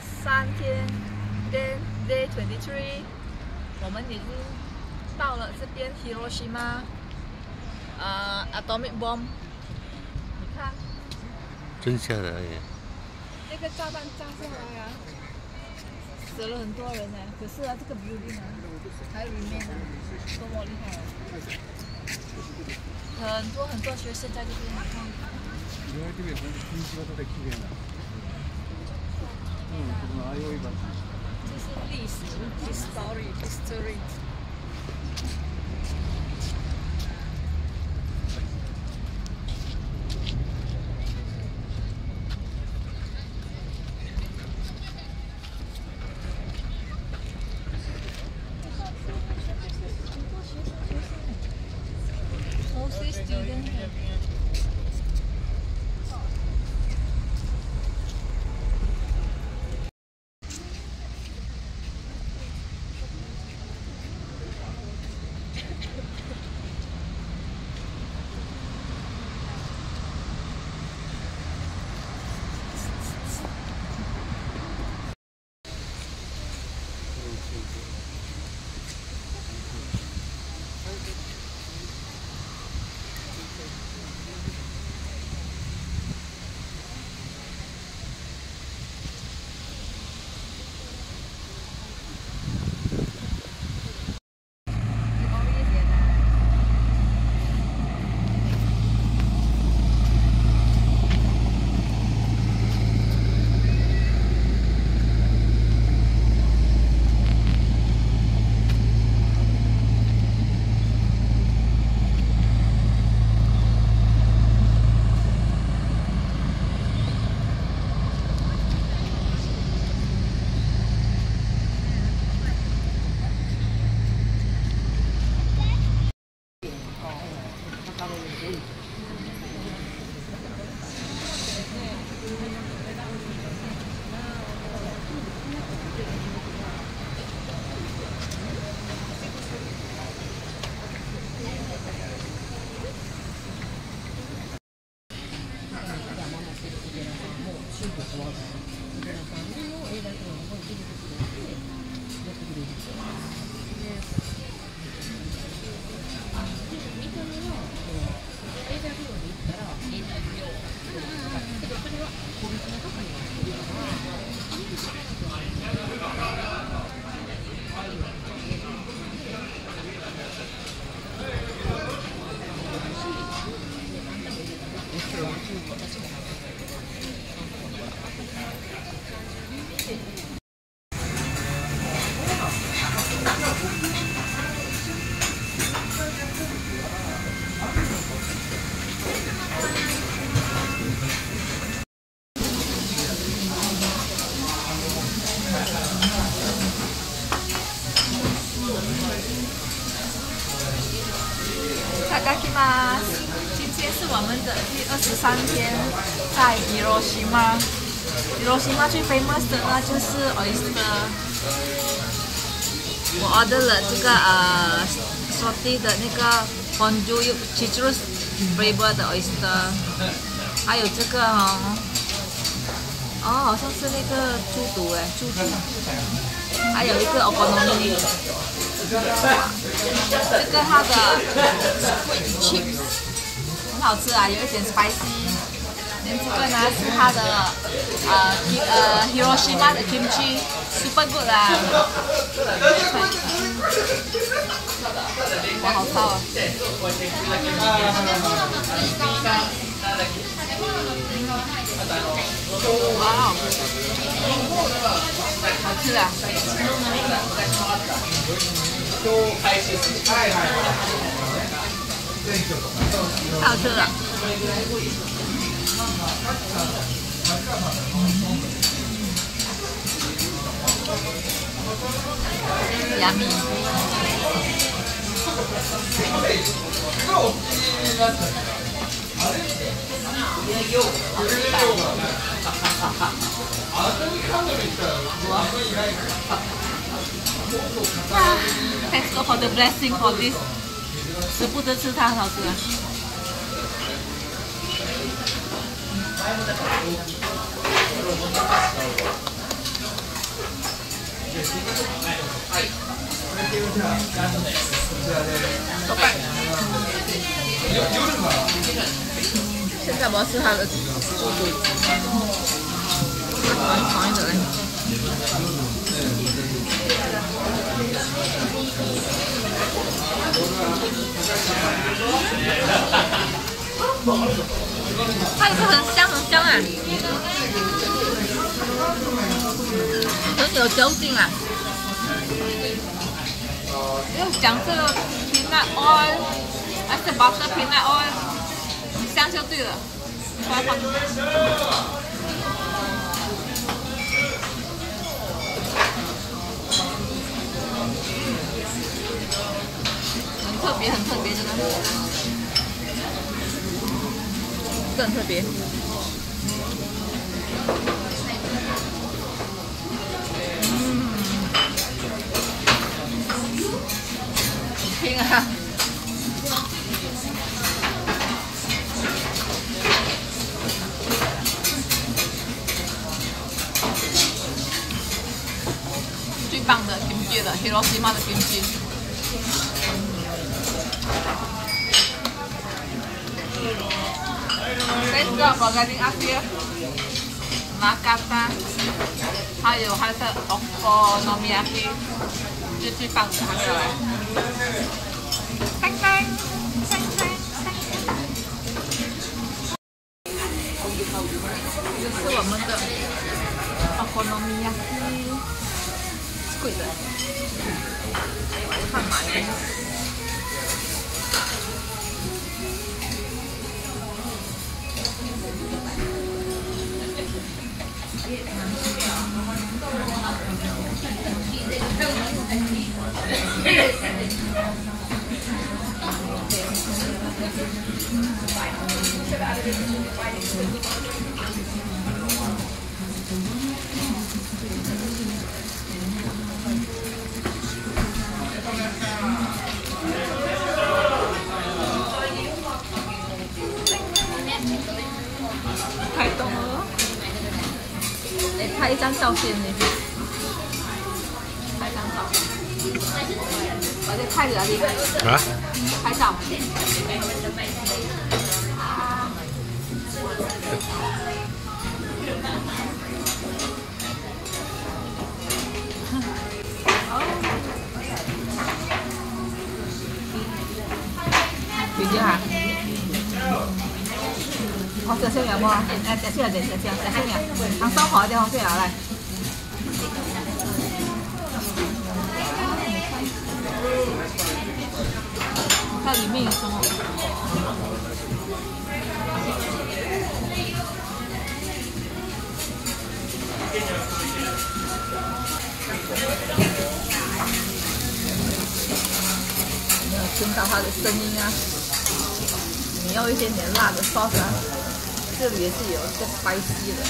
三天，Then day twenty three，我们已经到了这边 Hiroshima，呃，atomic bomb。你看，真吓人耶！那个炸弹炸下来啊，死了很多人呢。可是啊，这个 building 啊，还 remain 啊，多么厉害啊！很多很多学生在这边，This is least, history. 三天在 Hiroshima。Hiroshima 最 famous 的呢就是 oyster。我 order 了这个呃 s o t y 的那个 f o n d u citrus flavor 的 oyster，还有这个哦，哦好像是那个猪肚哎，猪肚，还有一个 okonomiyaki。这个它的 squid chips 很好吃啊，有一点 spicy。连这个呢是它的呃呃 Hiroshima 的 kimchi super good 啊。哇，好烧啊！哇，好吃啊！太好吃了。Yummy。Thanks God for the blessing for this，舍不得吃它，好吃啊！现在我要吃它的，再长一点来。它也是很香很香啊，很有嚼劲啊。哎哟，讲这个平辣哦，哎，这包的平辣哦，很香就对了，你把放。特别，很特别，真的，这很特别。嗯，听啊！最棒的 kimchi 了，Hiroshima 的 kimchi。Let's go for getting up here. Makata，还有它的 okonomiyaki，是最棒的，还没有来。叮叮叮叮这是我们的 okonomiyaki，贵的，看买的。太拍一张照片呢，拍张照？拍照。姐姐啊，好小心有冇？誒，小心啊，小心，小心啊，行收好一點，好些啊，來。看里面有什么？没有听到它的声音啊？你要一点点辣的少点，这里也是有一个 spicy 的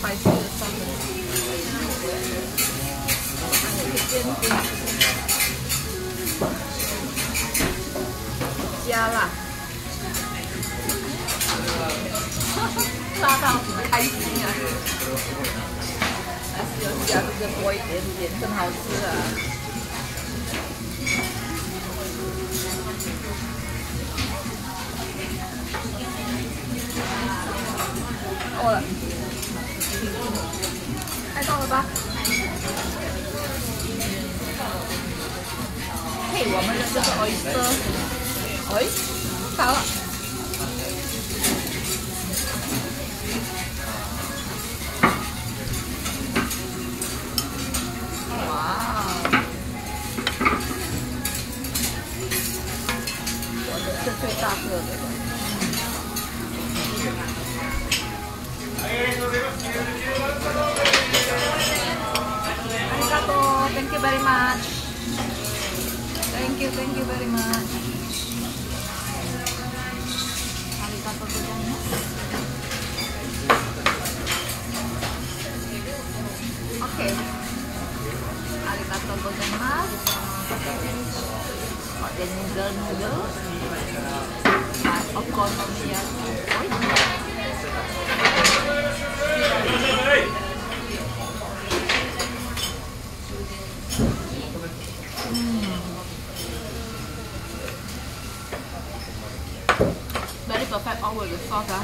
烧的还有一个煎饼。加辣，辣到很开心啊！还是要加这个多一点点，更好吃啊！够了，太够了吧？嘿我们的这个 oyster。哎，好了。Thank you, thank you very much. ありがとうございます。OK。ありがとうございます。おでんぬぬお好み焼き。おい sauce 啊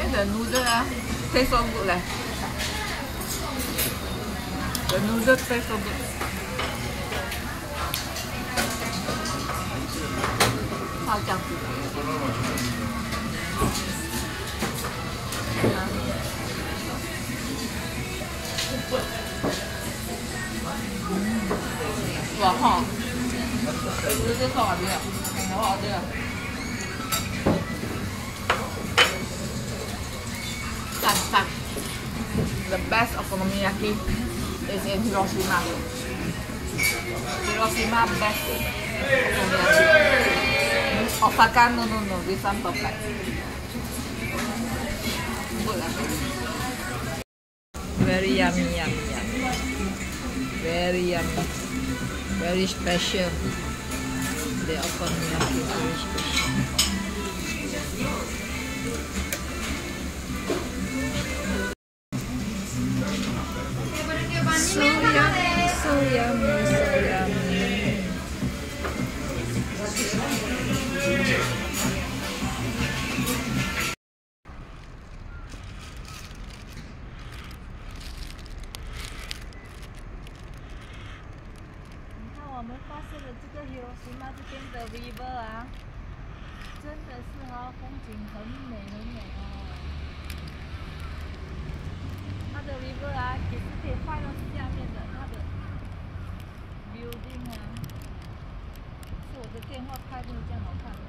，and the noodle 啊，taste so good 嘞，the noodle taste so good。泡酱汁。哇哈！这这放哪边啊？好好吃！The best okonomiyaki is in Hiroshima. Hiroshima best okonomiyaki. Osaka no no no, this one perfect. Good. Very yummy, yummy, yummy. Very yummy. Very special. The okonomiyaki is very special. So yummy. 要拍没有这样好看。